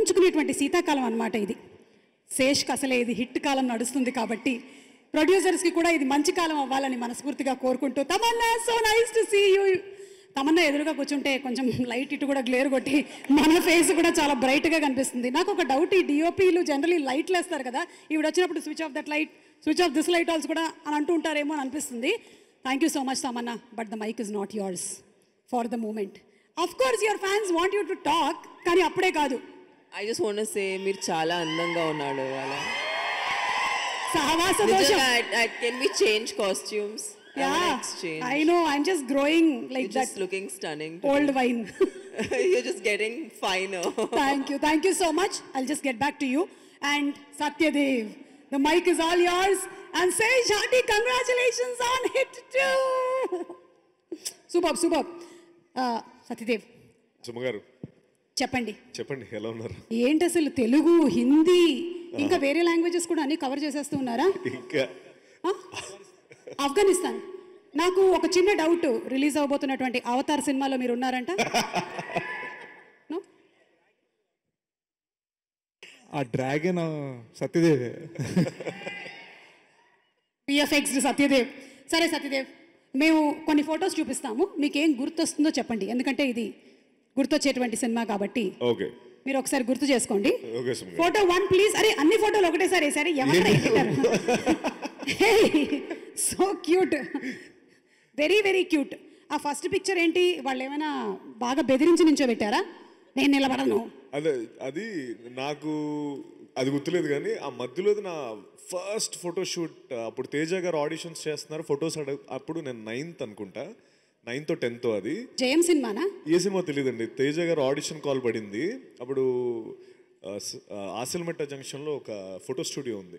గుర్తుంచుకునేటువంటి శీతాకాలం అన్నమాట ఇది. శేష్కి అసలే ఇది హిట్ కాలం నడుస్తుంది కాబట్టి ప్రొడ్యూసర్స్కి కూడా ఇది మంచి కాలం అవ్వాలని మనస్ఫూర్తిగా కోరుకుంటూ Tamannaah so nice to see you Tamannaah ఎదురుగా కూర్చుంటే కొంచెం లైట్ ఇటు కూడా గ్లేర్ కొట్టి మన ఫేస్ కూడా చాలా బ్రైట్గా కనిపిస్తుంది. నాకు ఒక డౌట్ ఈ డిఓపీలు జనరలీ లైట్లు వేస్తారు కదా. ఈవిడ వచ్చినప్పుడు switch off that light switch off this light also కూడా అని అంటూ ఉంటారేమో అని అనిపిస్తుంది. Thank you so much Tamannaah but the mic is not yours for the moment of course your fans want you to talk కానీ అప్పుడే కాదు. I just want say మీరు చాలా అందంగా ఉన్నాడు అలా సహవాస దోషం can we change costumes yeah exchange I know I'm just growing like that just looking stunning old wine you're just getting finer thank you thank you so much I'll just get back to you and Satyadev the mic is all yours and say hearty congratulations on hit too super super Satyadev సుమగారు చెప్పండి. చెప్పండి ఎలా ఉన్నారు? ఏంటి అసలు తెలుగు హిందీ ఇంకా వేరే languages కూడా అన్ని కవర్ చేసేస్తూ ఉన్నారా? ఇంకా? ఆఫ్ఘనిస్తాన్. నాకు ఒక చిన్న డౌట్ రిలీజ్ అవబోతున్నటువంటి అవతార్ సినిమాలో మీరు ఉన్నారంట? No? ఆ డ్రాగన్ సత్యదేవే. విఎఫ్ఎక్స్ సత్యదేవ్. సరే సత్యదేవ్ మేము కొన్ని ఫొటోస్ చూపిస్తాము. మీకేం గుర్తొస్తుందో చెప్పండి. ఎందుకంటే ఇది గుర్తొచ్చేటువంటి సినిమా కాబట్టి ఓకే. మీరు ఒకసారి గుర్తు చేసుకోండి. Photo one please. అరే అన్ని ఫోటోలు ఒకటేసారి వేసారు ఎవరు so cute. Very very cute. ఆ ఫస్ట్ పిక్చర్ ఏంటి? వాళ్ళు ఏమైనా బాగా బెదిరించి నించోబెట్టారా? నేను నిలబడను. అదే అది నాకు అది గుర్తులేదు కానీ ఆ మధ్యలో నా ఫస్ట్ ఫోటో షూట్ అప్పుడు తేజ గారు ఆడిషన్స్ చేస్తున్నారు ఫొటోస్ అప్పుడు నేను నైన్త్ అనుకుంటా. నైన్త్ టెన్త్ అది. జయం సినిమానా? ఏ సినిమా తెలియదండి తేజ గారు ఆడిషన్ కాల్ పడింది. అప్పుడు ఆసిల్మెట్ట జంక్షన్లో ఒక ఫోటో స్టూడియో ఉంది.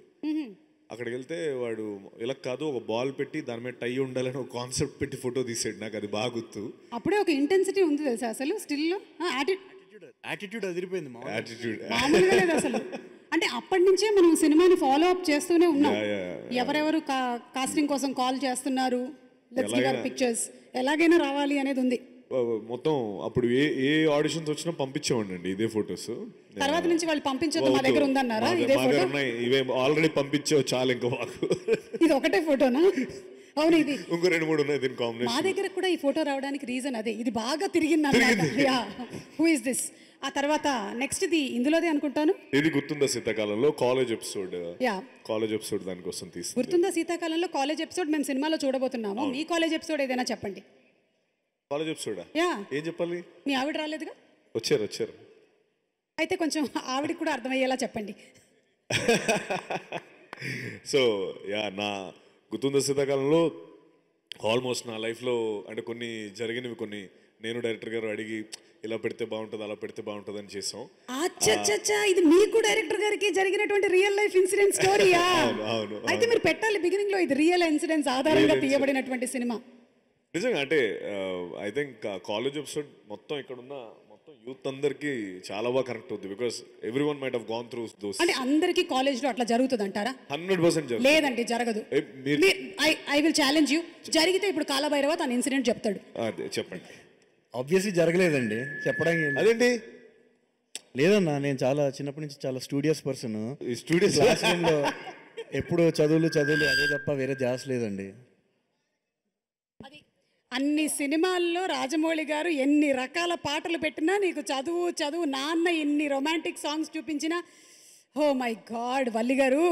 అక్కడికి వెళ్తే వాడు ఇలా కాదు ఒక బాల్ పెట్టి దాని మీద టై ఉండాలని ఒక కాన్సెప్ట్ పెట్టి ఫోటో తీసాడు. నాకు అది బాగా గుర్తు. అప్పుడే ఒక ఇంటెన్సిటీ ఉంది తెలుసా అసలు? స్టిల్ యాటిట్యూడ్ అదిరిపోయింది మా యాటిట్యూడ్ లేదు అసలు. అంటే అప్పటి నుంచే మనం సినిమాని ఫాలో అప్ చేస్తూనే ఉన్నాం. ఎవరెవరు కాస్టింగ్ కోసం కాల్ చేస్తున్నారు? లెట్స్ గివ్ ఎలాగైనా. పిక్చర్స్ ఎలాగైనా రావాలి అనేది ఉంది. మొత్తం అప్పుడు ఏ ఏ ఆడిషన్స్ వచ్చినా పంపించేవాడిని ఇదే ఫొటోస్ తర్వాత నుంచి వాళ్ళు పంపించొద్దు మా దగ్గర ఉందన్నారా? ఇదే ఫోటో ఇవే ఆల్రెడీ పంపించావు చాలు ఇంకా మాకు. ఇది ఒకటే ఫోటోనా అవును ఇది. ఇంకో రెండు మూడు ఉన్నాయి దీని మా కాంబినేషన్ దగ్గర కూడా ఈ ఫోటో రావడానికి రీజన్ అదే. ఇది బాగా తిరిగింది. అన్నమాట యా హూ ఇస్ దిస్ ఆ తర్వాత నెక్స్ట్ ఇది ఇందులోదే అనుకుంటాను. ఇది గుర్తుందా శీతాకాలంలో? College episode. Yeah. College episode దానికోసం తీసింది. గుర్తుందా శీతాకాలంలో కాలేజ్ ఎపిసోడ్? మేము సినిమాలో చూడబోతున్నాము. మీ కాలేజ్ ఎపిసోడ్ ఏదైనా చెప్పండి. కాలేజ్ ఎపిసోడా యా. ఏం చెప్పాలి? మీ ఆవిడ రాలేదుగా? వచ్చారు వచ్చారు. అయితే కొంచెం ఆవిడకి కూడా అర్థమయ్యేలా చెప్పండి. సో యా నా గుర్తుందా శీతాకాలంలో? ఆల్మోస్ట్ నా లైఫ్లో అంటే కొన్ని జరిగినవి కొన్ని నేను డైరెక్టర్ గారు అడిగి ఇలా పెడితే బాగుంటుంది అలా పెడితే బాగుంటుంది అని చేసాం. అచ్చచ్చచ్చా ఇది మీకు డైరెక్టర్ గారికి జరిగినటువంటి రియల్ లైఫ్ ఇన్సిడెంట్ స్టోరీయా అవును, అయితే మీరు పెట్టాలి బిగినింగ్లో ఇది రియల్ ఇన్సిడెంట్స్ ఆధారంగా తీయబడినటువంటి సినిమా. నిజంగా అంటే ఐ థింక్ కాలేజ్ ఎపిసోడ్ మొత్తం ఇక్కడ ఉన్న మొత్తం యూత్ అందరికి చాలా బాగా కనెక్ట్ అవుతుంది because everyone might have gone through those అంటే అందరికీ కాలేజ్లో అట్లా జరుగుతుంది అంటారా? హండ్రెడ్ పర్సెంట్ లేదండి జరగదు. ఐ విల్ ఛాలెంజ్ యూ జరిగితే ఇప్పుడు కాలభైరవ తన ఇన్సిడెంట్ చెప్తాడు. అదే చెప్పండి. ఆబ్వియస్లీ జరగలేదండి. చెప్పడానికి అదేంటి? లేదన్నా నేను చాలా చిన్నప్పటి నుంచి చాలా స్టూడియస్ పర్సన్ ఈ స్టూడియోస్ క్లాస్ రూమ్లో ఎప్పుడు చదువులు చదువులు అదే తప్ప వేరే ధ్యాస లేదండి. అది అన్ని సినిమాల్లో రాజమౌళి గారు ఎన్ని రకాల పాటలు పెట్టినా నీకు చదువు చదువు నాన్న ఎన్ని రొమాంటిక్ సాంగ్స్ చూపించినా ఓ మై గాడ్ వల్లి గారు.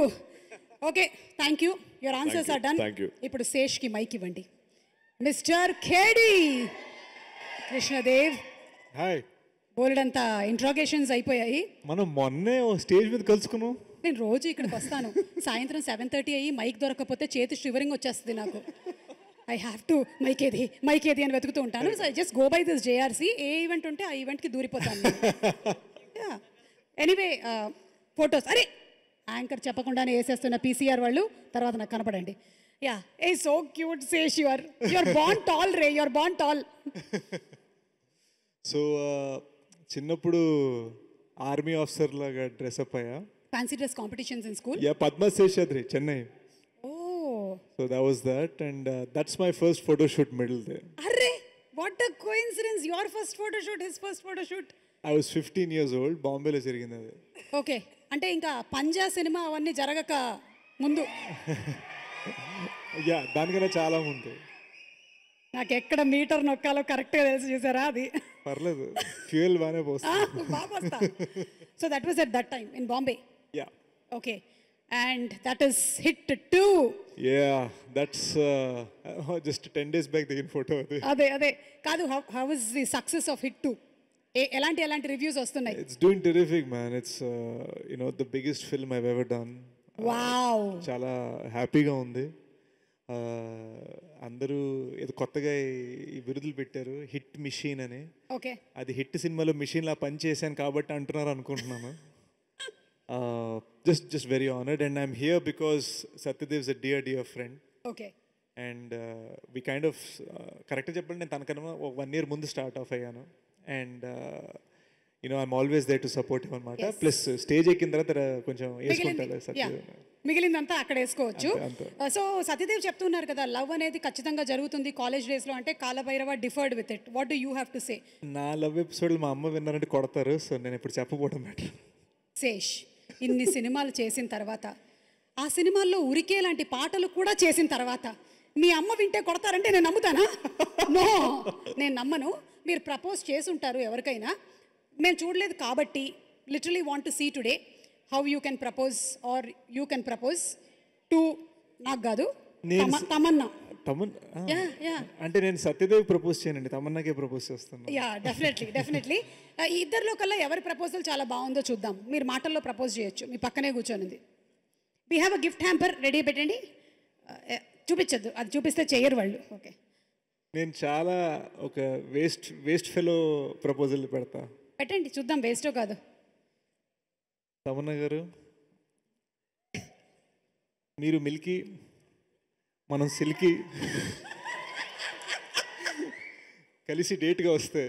Okay thank you your answers are done Thank you. ఇప్పుడు శేష్కి మైక్ ఇవ్వండి. మిస్టర్ ఖేడి కృష్ణదేవ్. హాయ్ బోల్డంతా ఇంట్రాగేషన్స్ అయిపోయాయి. మనం మొన్నే ఓ స్టేజ్ మీద కలుసుకున్నాం. నేను రోజు ఇక్కడికి వస్తాను. సాయంత్రం సెవెన్ థర్టీ అయ్యి మైక్ దొరకకపోతే చేతి షివరింగ్ వచ్చేస్తుంది నాకు. ఐ హ్యావ్ టు మైక్ ఏది మైక్ ఏది అని వెతుకుతూ ఉంటాను. So I just go by this JRC A event ఉంటే ఆ ఈవెంట్కి దూరిపోతాను ఎనీవే ఫొటోస్ అరే యాంకర్ చెప్పకుండానే వేసేస్తున్న పీసీఆర్ వాళ్ళు తర్వాత నాకు కనపడండి. Yeah a so cute Sesh your your born tall ray your born tall so చిన్నప్పుడు ఆర్మీ ఆఫీసర్ లాగా డ్రెస్అప్ అయ్యా. Fancy dress competitions in school yeah Padma Seshadri Chennai. Oh. So that was that and that's my first photo shoot middle they అరే! What a coincidence your first photo shoot his first photo shoot I was fifteen years old బాంబేలో జరిగింది అది. Okay అంటే ఇంకా పంజా cinema అవన్నీ జరగక ముందు. Yeah దానికన్నా చాలా ముందు. నాకు ఎక్కడ మీటర్ నొక్కాలో కరెక్ట్గా తెలిసి చూసారా అది? పర్లేదు ఫ్యూయల్ బాగానే పోస్తుంది బాగా so that was at that time in Bombay yeah okay and that is HIT two yeah that's just ten days back దిగిన ఫోటో అది అదే అదే కాదు how how is the success of HIT two ఎలాంటి ఎలాంటి రివ్యూస్ వస్తున్నాయి it's doing terrific man it's you know the biggest film I ever done wow చాలా హ్యాపీగా ఉంది Uh, అందరూ ఏదో కొత్తగా ఈ- బిరుదులు పెట్టారు. హిట్ మిషన్ అని. ఓకే. అది హిట్ సినిమాలో మిషన్లా పని చేశాను కాబట్టి అంటున్నారు అనుకుంటున్నాను. Just just very honoured and I'm here because Satyadev's a dear dear friend okay. And we kind of కరెక్ట్గా చెప్పండి నేను తనకన్నా ఒక వన్ ఇయర్ ముందు స్టార్ట్ ఆఫ్ అయ్యాను. And you know I'm always there to support అనమాట ప్లస్ స్టేజ్ ఎక్కిన తర్వాత కొంచెం సత్యదేవ్. మిగిలిందంతా అక్కడ వేసుకోవచ్చు. సో సత్యదేవ్ చెప్తున్నారు కదా లవ్ అనేది ఖచ్చితంగా జరుగుతుంది కాలేజ్ డేస్లో అంటే Kaala Bhairava differed with it. What you have to say నా లవ్ ఎపిసోడ్లు మా అమ్మ విన్నారంటే కొడతారు సో నేను ఇప్పుడు చెప్పకపోవడం బెటర్ శేష్ ఇన్ని సినిమాలు చేసిన తర్వాత ఆ సినిమాల్లో ఉరికే లాంటి పాటలు కూడా చేసిన తర్వాత మీ అమ్మ వింటే కొడతారంటే నేను నమ్ముతానా? నో నేను నమ్మను. మీరు ప్రపోజ్ చేసుంటారు ఎవరికైనా. మేము చూడలేదు కాబట్టి literally want to see today how you can propose or you can propose to నాకు కాదు నేను తమ- తమన్నా. అంటే నేను సత్యదేవ్ ప్రపోజ్ చేయనండి తమన్నాకే ప్రపోజ్ చేస్తాను యా డెఫినెట్లీ డెఫినెట్లీ ఈ ఇద్దరిలో కల్లా ఎవరి ప్రపోజల్ చాలా బాగుందో చూద్దాం. మీరు మాటల్లో ప్రపోజ్ చేయొచ్చు. మీ పక్కనే కూర్చొనింది. We have a gift hamper ready పెట్టండి. చూపించద్దు. అది చూపిస్తే చేయరు వాళ్ళు. ఓకే నేను చాలా ఒక వేస్ట్ వేస్ట్ ఫెలో ప్రపోజల్ పెడతా. పెట్టండి చూద్దాం వేస్టో కాదు. తమన్నా గారు మీరు మిల్కీ మనం సిల్కీ కలిసి డేట్గా వస్తే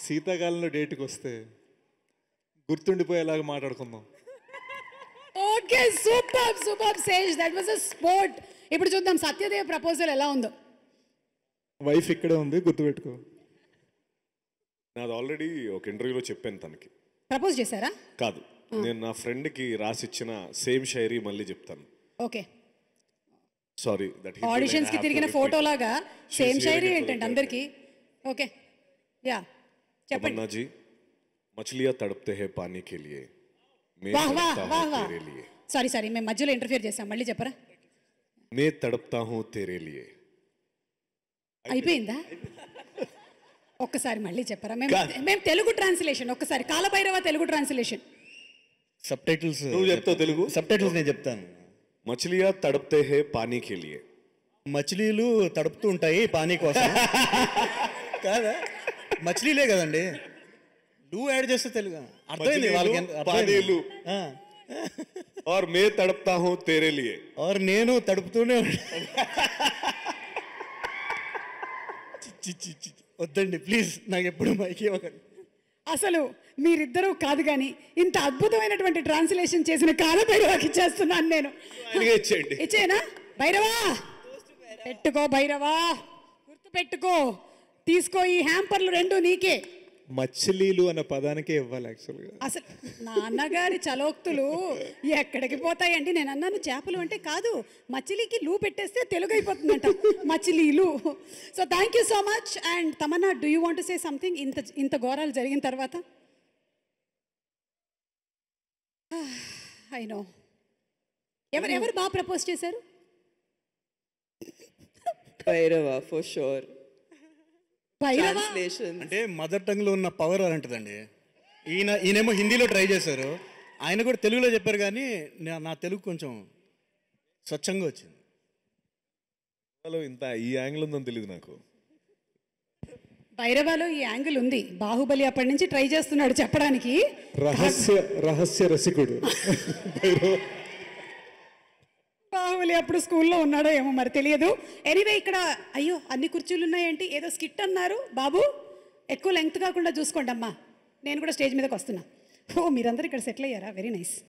శీతాకాలంలో డేట్కి వస్తే గుర్తుండిపోయేలాగా మాట్లాడుకుందాం. Okay super super sage. That was a sport ఇప్పుడు చూద్దాం సత్యదేవ్ ప్రపోజల్ ఎలా ఉందో. వైఫ్ ఇక్కడే ఉంది గుర్తుపెట్టుకో. నాది ఆల్రెడీ ఒక ఇంటర్వ్యూలో చెప్పాను తనకి. ప్రపోజ్ చేశారా? కాదు. నేను నా ఫ్రెండ్కి రాసిచ్చిన సేమ్ షైరీ మళ్ళీ చెప్తాను. ఓకే. సారీ దట్ ఆడిషన్స్కి తిరిగిన ఫోటో లాగా సేమ్ షైరీ ఏంటంటే అందరికి? ఓకే. యా. చెప్పండి. జీ మచ్లీ తడపతే హే పానీ కే లియే. వాహ్ వాహ్ వాహ్ వాహ్. సారీ సారీ మేము మధ్యలో ఇంటర్ఫియర్ చేసాం. మళ్ళీ చెప్పరా? మే తడపతా హూ తేరే లియే. అయిపోయిందా? ఒక్కసారి మళ్ళీ చెప్పరా మేము మేము తెలుగు ట్రాన్స్లేషన్ ఒక్కసారి Kalabhairava Telugu translation subtitles నువ్వు చెప్తావు తెలుగు సబ్ టైటిల్స్ నేను చెప్తాను मछलियां तड़पते हैं पानी के लिए మచిలీలు తడుపుతూ ఉంటాయి పానీ కోసం కాదా మచిలీలే కదండి నువ్వు యాడ్ చేస్తే తెలుగు అర్థమైంది మచిలీలు, వాళ్ళకి ఎంత- అర్థమైంది. పానీలు. ఆ. और मैं तड़पता हूँ तेरे लिए ఆర్ నేను తడుపుతూనే ఉంటా. చి, చి, చి, చి. వద్దండి ప్లీజ్. నాకు ఎప్పుడు మైకి ఇవ్వకండి. అసలు మీరిద్దరూ కాదు కానీ ఇంత అద్భుతమైనటువంటి ట్రాన్స్లేషన్ చేసిన కాలభైరవకి ఇచ్చేస్తున్నాను నేను. ఆయనకే ఇచ్చేయండి. ఇచ్చేనా? భైరవా? పెట్టుకో భైరవా. గుర్తు పెట్టుకో తీసుకో ఈ హ్యాంపర్లు రెండు నీకే. మచ్చలీలు అన్న పదానికే ఇవ్వాలి యాక్చువల్గా అసలు నాన్నగారి చలోక్తులు ఎక్కడికి పోతాయండి? నేను అన్నాను చేపలు అంటే కాదు మచిలీకి లూ పెట్టేస్తే తెలుగు అయిపోతుందంట మచిలీలు so thank you so much and Tamannaah do you want say something ఇంత ఇంత ఘోరాలు జరిగిన తర్వాత? ఐ నో ఎవరు ఎవరు బాగా ప్రపోజ్ చేశారు? భైరవ ఫర్ షూర్ అంటే మదర్ టంగ్లో ఉన్న పవర్ అలాంటిదండి. ఈయన ఈయనేమో హిందీలో ట్రై చేశారు. ఆయన కూడా తెలుగులో చెప్పారు కానీ నా- నా తెలుగు కొంచెం స్వచ్ఛంగా వచ్చింది. హలో ఇంత ఈ యాంగిల్ ఉందని తెలియదు నాకు. భైరవాలో ఈ యాంగిల్ ఉంది. బాహుబలి అప్పటి నుంచి ట్రై చేస్తున్నాడు చెప్పడానికి. రహస్య రహస్య రసికుడు. భైరవ బాహుబలి అప్పుడు స్కూల్లో ఉన్నాడో ఏమో మరి తెలియదు. ఎనీవే ఇక్కడ అయ్యో అన్ని కుర్చీలు ఉన్నాయంటే? ఏదో స్కిట్ అన్నారు. బాబు ఎక్కువ లెంగ్త్ కాకుండా చూసుకోండి అమ్మా నేను కూడా స్టేజ్ మీదకి వస్తున్నా. ఓ మీరందరూ ఇక్కడ సెటిల్ అయ్యారా? Very nice